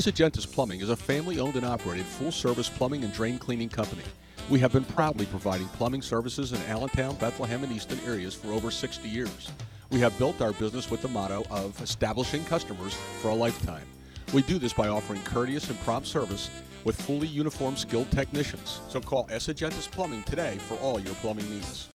Esagentis Plumbing is a family owned and operated full service plumbing and drain cleaning company. We have been proudly providing plumbing services in Allentown, Bethlehem, and Easton areas for over 60 years. We have built our business with the motto of establishing customers for a lifetime. We do this by offering courteous and prompt service with fully uniformed skilled technicians. So call Esagentis Plumbing today for all your plumbing needs.